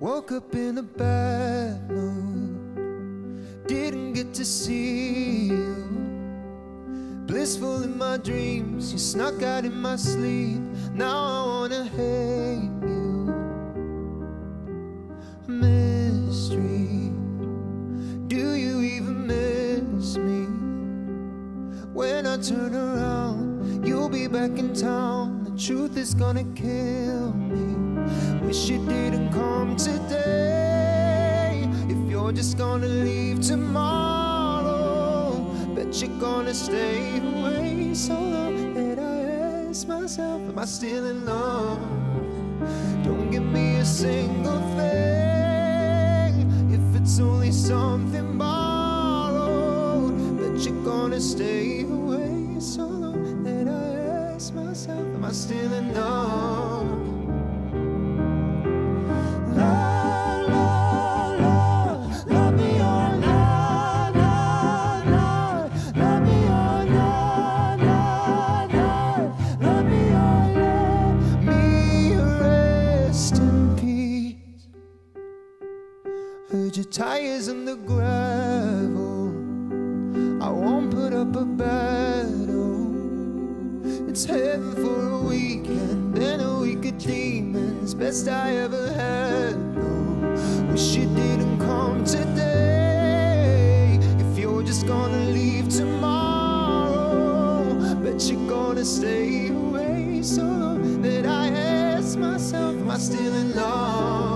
Woke up in a bad mood. Didn't get to see you. Blissful in my dreams. You snuck out in my sleep. Now I wanna hate you. Mystery. Do you even miss me? When I turn around, you'll be back in town. The truth is gonna kill me. Wish you didn't. If you're just gonna leave tomorrow, bet you're gonna stay away so long that I ask myself, Am I still in love? Don't give me a single thing if it's only something borrowed. Bet you're gonna stay away so long that I ask myself, Am I still in love? Your tires in the gravel. I won't put up a battle. It's heaven for a weekend and a week of demons. Best I ever had. No, wish you didn't come today. If you're just gonna leave tomorrow, bet you're gonna stay away so that I ask myself, Am I still in love?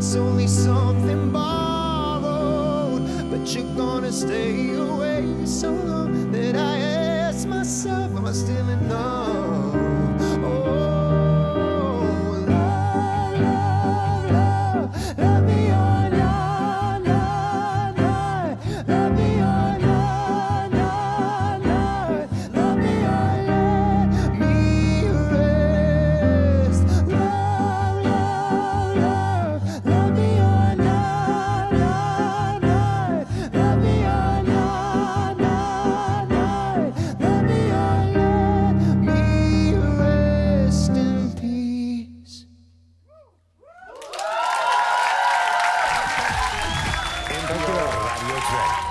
It's only something borrowed. But you're gonna stay away so long that I ask myself, Am I still in love? Radio Track.